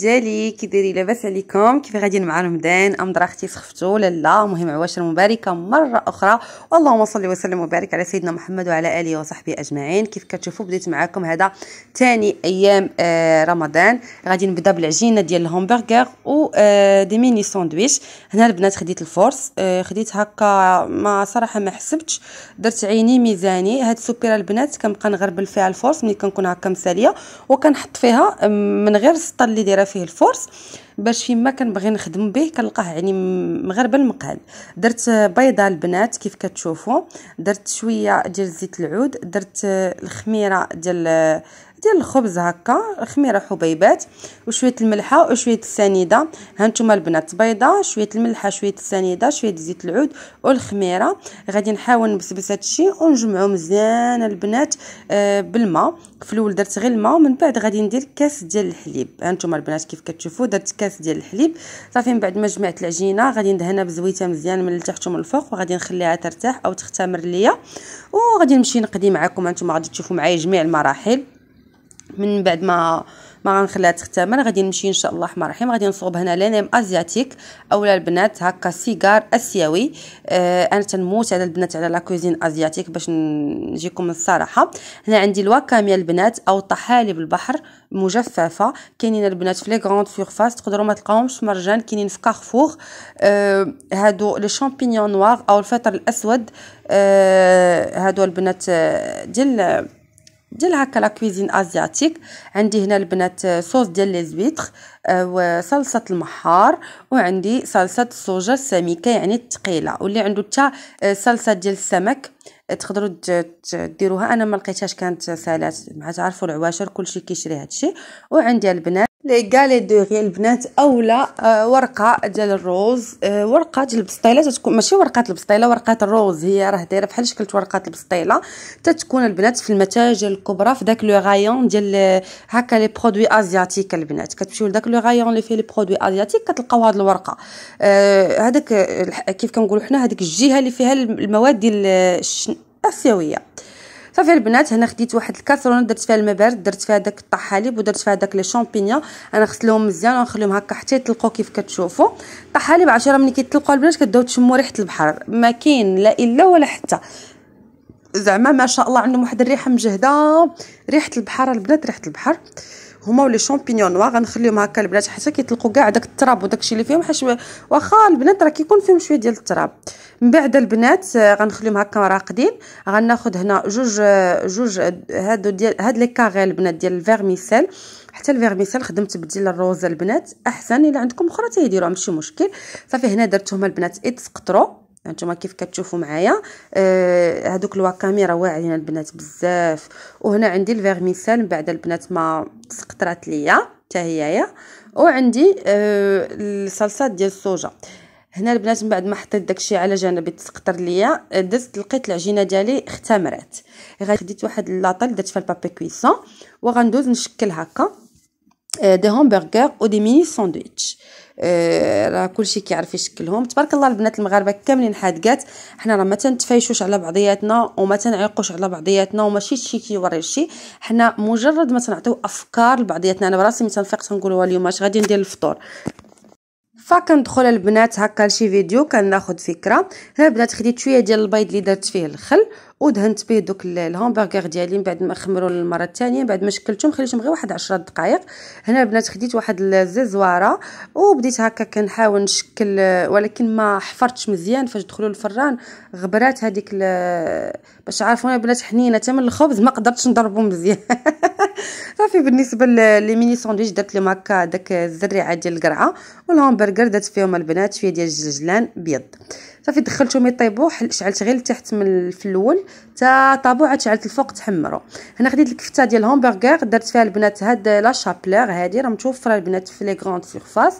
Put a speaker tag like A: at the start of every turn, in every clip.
A: ديالي كي دايرين لاباس عليكم كيف غاديين مع رمضان؟ أ أختي سخفتوا لا لا. مهم عواشر مباركة مرة أخرى. اللهم صل وسلم وبارك على سيدنا محمد وعلى آله وصحبه أجمعين. كيف كتشوفوا بديت معكم هذا ثاني أيام آه رمضان. غادي نبدأ بالعجينة ديال الهامبرغر و آه des mini sandwichs هنا البنات خديت la force آه خديت هكا ما صراحة ما حسبتش. درت عيني ميزاني. هاد السوبيرة البنات كنبقى نغربل فيها la force ملي كنكون هكا مساليه وكنحط فيها من غير السطر اللي دايرة فيه الفورس باش فيما كنبغي نخدم به كنلقاه يعني مغربل مقال درت بيضة البنات كيف كتشوفوا درت شوية ديال زيت العود درت الخميرة ديال ديال الخبز هكا خميرة حبيبات وشوية الملحة وشوية السنيدة. هانتوما البنات بيضة شوية الملحة شوية السنيدة شوية زيت العود والخميرة. غادي نحاول نبسبس هادشي ونجمعو مزيان البنات آه بالماء. في الأول درت غير الماء ومن بعد غادي ندير كاس ديال الحليب. هانتوما البنات كيف كتشوفوا درت كاس ديال الحليب. صافي من بعد ما جمعت العجينة غادي ندهنها بزويتة مزيان من التحت ومن الفوق وغادي نخليها ترتاح أو تختمر ليا. وغادي نمشي نقضي معكم هانتوما غادي تشوفوا معايا جميع المراحل. من بعد ما ما غنخليها تختمر غادي نمشي إن شاء الله الرحمن الرحيم. غادي نصوب هنا لانيم أزياتيك اولا البنات هكا سيجار أسيوي. آه أنا تنموت على البنات على la cuisine asiatique باش نجيكم الصراحة. هنا عندي ال wakame يا البنات أو طحالب البحر مجففة. كاينين البنات في les grandes surfaces تقدروا ما تلقاوهمش مرجان كاينين في كارفور. آه هادو les champignons noirs أو الفطر الأسود. آه هادو البنات آه، ديال ديال هكا la cuisine asiatique. عندي هنا البنات صوص ديال les huîtres آه، وصلصة المحار وعندي صلصة الصوجه السميكه يعني الثقيله واللي عنده حتى آه، صلصة ديال السمك تقدروا ديروها. أنا ما لقيتهاش كانت سالات مع تعرفوا العواشر كلشي كيشري هادشي. وعندي البنات les galettes de riz البنات أولا آه ورقة ديال الروز آه ورقة ديال البسطيلة. تتكون ماشي ورقة البسطيلة ورقة الروز هي راه دايرة بحال شكل ورقة البسطيلة. تتكون البنات في المتاجر الكبرى في داك le rayon ديال هكا les produits asiatiques البنات. كتمشيو لداك le rayon اللي فيه les produits asiatiques كتلقاو هاد الورقة. آه هذاك كيف كنقولوا حنا هذيك الجهة اللي فيها المواد ديال الآسيوية. صافي البنات هنا خديت واحد الكاسرونه درت فيها الماء بارد درت فيها داك الطحالب ودرت فيها داك les champignons. أنا غسلهم مزيان ونخليهم هكا حتى يطلقوا كيف كتشوفوا. الطحالب عشرة ملي كيطلقوا البنات كتبداو تشموا ريحة البحر. ما كاين لا إلا ولا حتى. زعما ما شاء الله عندهم واحد الريحة مجهدة. ريحة البحر البنات ريحة البحر. هما و les champignons noirs غنخليهم هكا البنات حتى كيطلقوا كاع داك التراب وداكشي اللي فيهم حيت واخا البنات راه كيكون فيهم شوية ديال التراب. من بعد البنات آه، غنخليهم هكا راقدين. غناخذ هنا جوج آه، جوج هادو ديال هاد les carrés البنات ديال ال vermicelles. حتى ال vermicelles خدمت بديال الروز البنات أحسن. إلا عندكم أخرى تيديروها ماشي مشكل. صافي هنا درتهم البنات يتسقطروا هانتوما كيف كتشوفوا معايا. آه هذوك ال wakame راه واعرين البنات بزاف. وهنا عندي ال vermicelles من بعد البنات ما سقطرات ليا حتى هيايا وعندي آه الصلصه ديال الصوجه هنا البنات من بعد ما حطيت داكشي على جنب تسقطر ليا دزت لقيت العجينة ديالي اختمرات خديت واحد la tôle درت فيها ال papier cuisson وغندوز نشكل هكا آه، des hamburgers و des mini sandwichs. آه، راه كلشي كيعرف يشكلهم. تبارك الله البنات المغاربة كاملين حادقات. حنا راه ما تنتفايشوش على بعضياتنا وما تنعيقوش على بعضياتنا وماشي شي كيوري لشي. حنا مجرد ما تنعطيو أفكار لبعضياتنا. أنا براسي ملي تنفيق تنقولوا اليوم اش غادي ندير الفطور؟ فكندخل البنات هكا لشي فيديو كناخذ فكره هنا البنات خديت شوية ديال البيض اللي درت فيه الخل ودهنت به دوك الهامبرغر ديالي من بعد ما خمروا للمره الثانية بعد ما شكلتهم خليتهم غير واحد 10 دقائق هنا البنات خديت واحد الزيزوارة وبديت هكا كنحاول نشكل ولكن ما حفرتش مزيان فاش دخلوا الفران غبرات هذيك باش عارفونا البنات حنينه حتى من الخبز ما قدرتش نضربو مزيان صافي بالنسبة les mini sandwichs درت لهم هكا داك الزريعة ديال القرعة والهامبرغر درت فيهم البنات شوية ديال الجلجلان بيض. صافي دخلتهم يطيبوا شعلت غير لتحت من في الأول تا طابوا عاد شعلت الفوق تحمروا هنا خديت الكفتة ديال الهامبرغر درت فيها البنات هاد la chapelure هادي راه متوفرة البنات في les grandes surfaces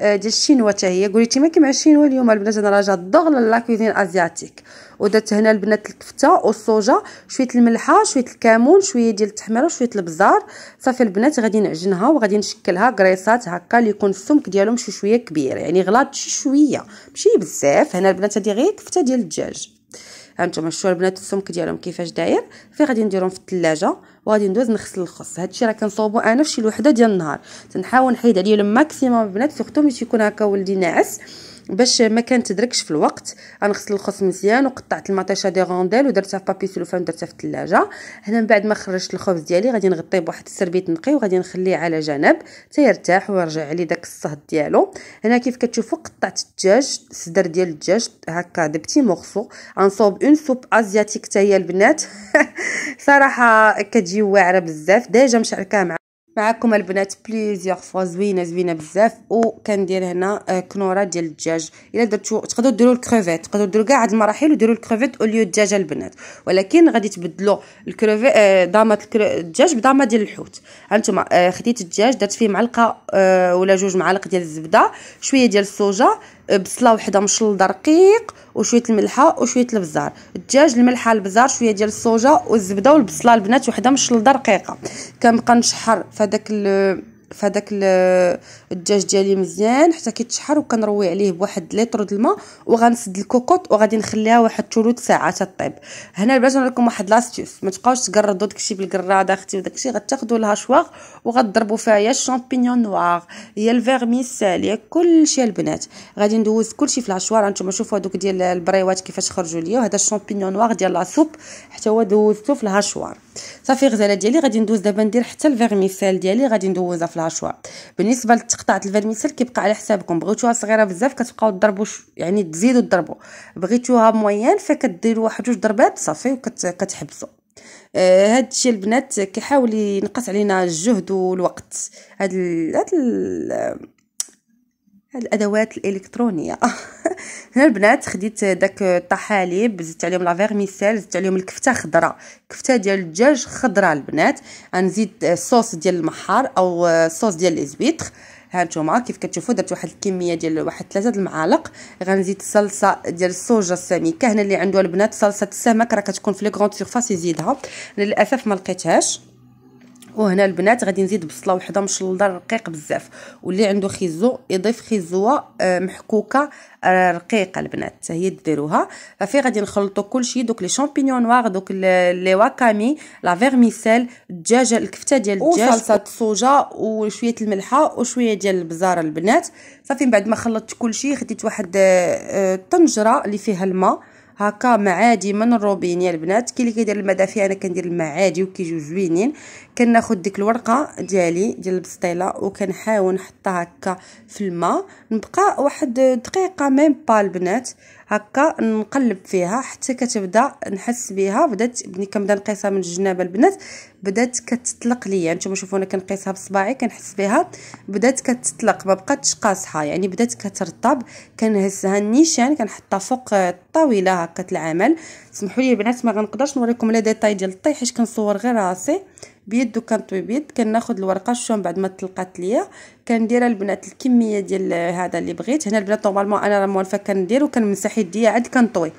A: آه، ديال الشينوا حتى هي. قوليتيها كيما الشينوا اليوم؟ البنات أنا راه جات de la cuisine asiatique. ودرت هنا البنات الكفتة والصوجه شوية الملحة شوية الكمون شوية ديال التحميرة وشويه البزار صافي البنات غادي نعجنها وغادي نشكلها كريسات هكا اللي يكون السمك ديالهم شي شوية كبير يعني غلاط شي شوية. ماشي بزاف. هنا البنات هذه غير كفته ديال الدجاج. هانتوما شفتوا البنات السمك ديالهم كيفاش داير؟ في غادي نديرهم في الثلاجه وغادي ندوز نغسل الخص. هادشي راه كنصوبو أنا في شي وحده ديال النهار. تنحاول نحيد عليه ال maximum البنات surtout ملي تيكون هكا ولدي ناعس. باش ما كنتدركش في الوقت. غنغسل الخص مزيان وقطعت المطيشة des rondelles ودرتها في papier cellophane ودرتها في الثلاجه هنا من بعد ما خرجت الخبز ديالي غادي نغطيه بواحد serviette نقي وغادي نخليه على جنب. تيرتاح ويرجع عليه داك الصهد ديالو. هنا كيف كتشوفوا قطعت الدجاج الصدر ديال الدجاج هكا des petits morceaux غنصوب une soupe asiatique حتى هي البنات. صراحة كتجي واعرة بزاف. déjà مشاركاها مع معكم البنات plusieurs fois زوينة زوينة بزاف. وكندير هنا آه، كنورة ديال الدجاج. إلا درتو تقدروا ديروا الكروفيت. تقدروا ديروا كاع هاد المراحل وديروا ال crevettes au lieu الدجاجه البنات. ولكن غادي تبدلوا الكروفي آه، ضامه الدجاج بضامه ديال الحوت. هانتوما آه، خديت الدجاج درت فيه معلقة ولا جوج معالق ديال الزبدة شوية ديال الصوجا بصلة وحدة مشلضه رقيق وشوية الملحة وشوية البزار. الدجاج الملحة البزار شوية ديال الصوجا والزبدة والبصلة. البنات وحدة مشلضه رقيقة. كنبقى نشحر فداك الدجاج ديالي مزيان حتى كيتشحر وكنروي عليه بواحد لتر د الماء وغنسد الكوكوط وغادي نخليها واحد ثلث ساعة تطيب هنا باش نوريكم واحد لاستيوس ما تبقاوش تقردوا داكشي بالقراده أختي وداكشي غتاخذوا الهاشواغ وغتضربوا فيها يا ال champignon noir يا ال vermicelle يا كلشي البنات. غادي ندوز كلشي في ال hachoir نتوما شوفوا هذوك ديال البريوات كيفاش خرجوا ليا وهذا ال champignon noir ديال la soupe حتى هو دوزته في ال hachoir. صافي غزالة ديالي غادي ندوز دابا ندير حتى ال vermicelle ديالي غادي ندوزها في ال hachoir بالنسبة لتقطعه ال vermicelle كيبقى على حسابكم. بغيتوها صغيرة بزاف كتبقاو تضربوا يعني تزيدوا تضربوا. بغيتوها moyenne فكديروا واحد جوج ضربات صافي وكتحبسوا آه هاد الشيء البنات كيحاول ينقص علينا الجهد والوقت. هاد هاد ال الأدوات الإلكترونية. هنا البنات خديت داك الطحالب زدت عليهم la vermicelle زدت عليهم الكفتة خضراء كفتة ديال الدجاج خضراء البنات. غنزيد الصوص ديال المحار أو الصوص ديال ال huîtres ها نتوما كيف كتشوفوا درت واحد الكمية ديال واحد ثلاثة المعالق. غنزيد الصلصه ديال الصوجة السميكة. هنا اللي عنده البنات صلصة السمك راه كتكون في les grandes surfaces يزيدها. للأسف ما لقيتهاش وهنا البنات غادي نزيد بصلة وحدة مشلضه رقيق بزاف واللي عنده خيزو يضيف خيزوة آه، محكوكة آه، رقيقة البنات حتى هي ديروها. صافي غادي نخلطوا كلشي دوك les champignons noirs دوك les wakamé la vermicelle الدجاجه الكفتة ديال الدجاج وصلصه الصوجا وشوية الملحة وشوية ديال البزار البنات. صافي من بعد ما خلطت كلشي خديت واحد آه، طنجرة اللي فيها الماء. هكا معادي من الروبين يا البنات. كاين اللي كيدير الماء دافي أنا كندير الماء عادي وكيجيو زوينين كناخذ ديك الورقة ديالي ديال البسطيلة وكنحاول نحطها هكا في الماء. نبقى واحد دقيقة ميم با البنات. هكا نقلب فيها حتى كتبدا نحس بها. بدات بني كنبدا نقيسها من الجناب البنات بدات كتطلق ليا. نتوما شوفوا أنا كنقيسها بصباعي كنحس بها. بدات كتطلق ما بقاتش قاصحه يعني بدات كترطب كنهزها النيشان كنحطها فوق الطاوله هكا العمل. سمحوا لي البنات ما غنقدرش نوريكم les détails ديال الطي حيت كنصور غير راسي. بيد كنطوي بيد كناخذ الورقة شوف بعد ما طلقات ليا. كندير البنات الكمية ديال هذا اللي بغيت. هنا البنات normalement أنا راه موالفة كندير وكنمسح يديا عاد كنطوي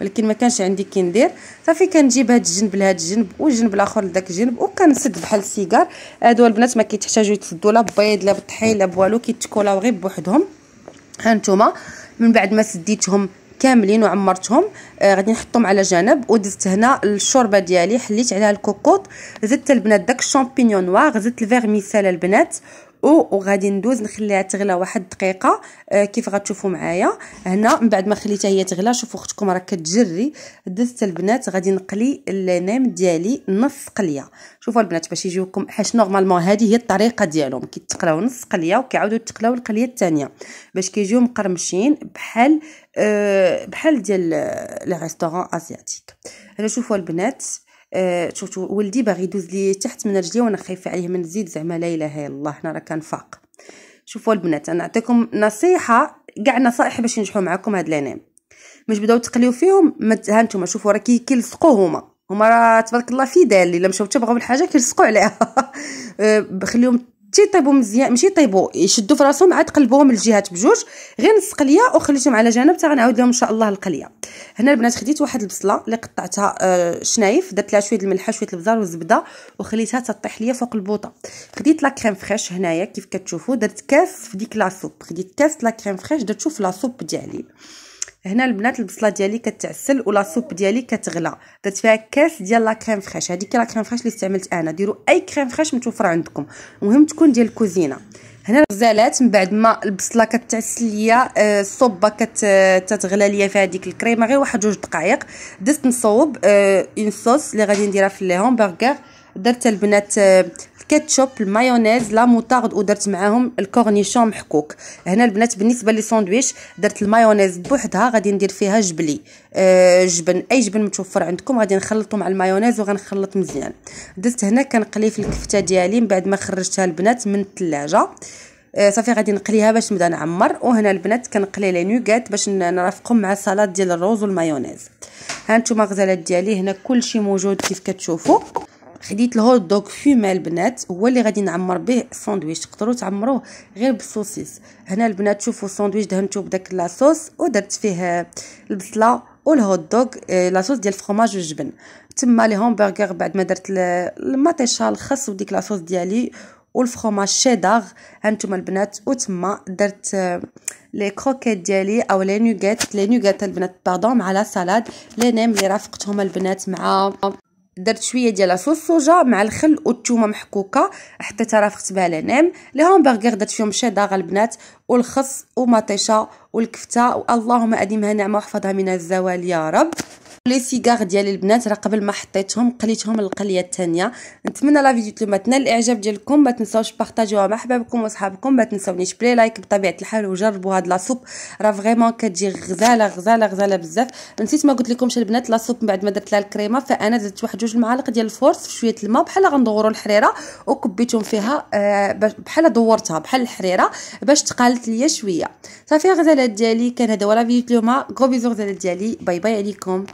A: ولكن ما كانش عندي كي ندير. صافي كنجيب هاد الجنب لهاد الجنب والجنب الآخر لذاك الجنب وكنسد بحال السيجار. هادو البنات ما كيتحتاجوا يتسدوا لا بيض لا بالطحين لا بوالو كيتكولاو غير بوحدهم. ها نتوما من بعد ما سديتهم كاملين وعمرتهم. آه غادي نحطهم على جنب. ودزت هنا الشوربة ديالي حليت عليها الكوكوط زدت البنات داك ال champignon noir زدت ال vermicelle البنات. وغادي ندوز نخليها تغلى واحد دقيقة. آه كيف غتشوفوا معايا؟ هنا من بعد ما خليتها هي تغلى شوفوا اختكم راه كتجري. دزت البنات غادي نقلي ال nems ديالي نص قلية. شوفوا البنات باش يجيوكم حيت normalement هذه هي الطريقة ديالهم. كيتقلاو نص قلية وكيعاودوا يتقلاو القليه الثانية باش كيجيو مقرمشين بحال أه بحال ديال لي ريستورون اسياتيك هنا شوفوا البنات أه شفتوا ولدي باغي يدوز لي تحت من رجلي وأنا خايفة عليه من نزيد زعما لا إله إلا الله حنا راه كنفاق شوفوا البنات أنا نعطيكم نصيحة كاع نصائح باش ينجحوا معكم هاد لانام مش بداو تقليو فيهم ها نتوما شوفوا راه كيلصقوا هما. هما راه تبارك الله فيدال إلا مشاو تبغوا بالحاجة كيلصقوا عليها. أه خليهم تيطيبوا مزيان ماشي يطيبوا يشدوا في راسهم عاد قلبوهم الجهات بجوج غير نص وخليتهم على جنب حتى غنعاود لهم إن شاء الله القلية. هنا البنات خديت واحد البصلة اللي قطعتها آه شنايف درت لها شوية الملح شوية البزار والزبدة وخليتها تطيح ليا فوق البوطة. خديت la crème fraîche هنايا كيف كتشوفوا درت كاس في ديك la soupe خديت كاس la crème fraîche درتو في la soupe ديالي. هنا البنات البصلة ديالي كتعسل و la soupe ديالي كتغلى. درت فيها كاس ديال la crème fraîche. هذيك la crème fraîche اللي استعملت أنا. ديروا أي crème fraîche متوفره عندكم. المهم تكون ديال الكوزينة. هنا غزالات. من بعد ما البصلة كتعسل ليا آه، la soupe كتغلى ليا في هذيك الكريمة. غير واحد جوج دقائق دزت نصوب une آه، صوص اللي غادي نديرها في les hamburgers درت البنات آه، الكاتشوب المايونيز la moutarde ودرت معاهم ال cornichons محكوك. هنا البنات بالنسبة les sandwichs درت المايونيز بوحدها غادي ندير فيها جبلي آه جبن. أي جبن متوفر عندكم غادي نخلطو مع المايونيز وغنخلط مزيان. درت هنا كنقلي في الكفتة ديالي من بعد ما خرجتها البنات من الثلاجة. آه صافي غادي نقليها باش نبدأ نعمر. وهنا البنات كنقلي les nuggets باش نرافقهم مع السلطه ديال الروز والمايونيز. ها نتوما غزالات ديالي هنا كلشي موجود كيف كتشوفوا. خديت ال hot-dog fumé البنات هو اللي غادي نعمر به الساندويتش تقدروا تعمروه غير بال saucisses هنا البنات شوفوا الساندويتش دهنتو بداك la sauce ودرت فيه البصلة والهوت دوغ آه، la sauce ديال الفرماج والجبن. تما les hamburgers بعد ما درت المطيشة الخس وديك la sauce ديالي وال fromage cheddar. هانتوما البنات وتما درت آه، les croquettes ديالي أو les nuggets les nuggets البنات pardon مع la salade les nems اللي رافقتهم البنات مع درت شوية ديال la sauce soja مع الخل والثومه محكوكة حتى ترافقت بها les nems les hamburgers درت فيهم شيدار البنات والخس ومطيشة والكفتة. واللهم أديمها نعمة واحفظها من الزوال يا رب. les cigares ديالي البنات راه قبل ما حطيتهم قليتهم القليه الثانية نتمنى la vidéo اليوم تنال الإعجاب ديالكم. ما تنساوش بارطاجيوها مع حبابكم وصحابكم ما تنساونيش ب les likes بطبيعة الحال وجربوا هاد la soupe. راه vraiment كتجي غزالة غزالة غزالة بزاف. نسيت ما قلت لكمش البنات la soupe من بعد ما درت لها الكريمة. فأنا زدت واحد جوج المعالق ديال الفورس في شوية الماء بحال غندوروا الحريرة وكبيتهم فيها آه بحال دورتها بحال الحريرة باش تقالت ليا شوية. صافي غزالات ديالي. كان هذا هو la vidéo اليوم. gros bisous غزالات ديالي. bye bye عليكم.